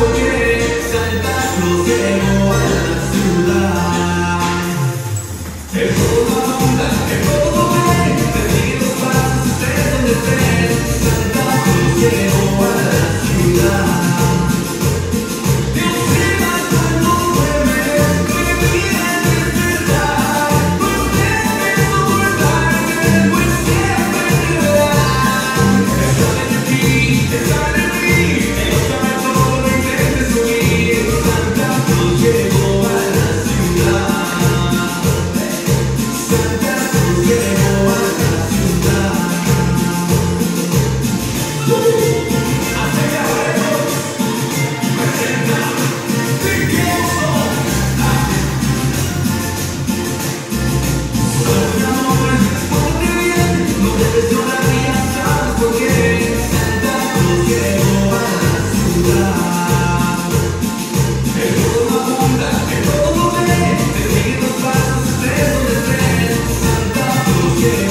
forget. Yeah.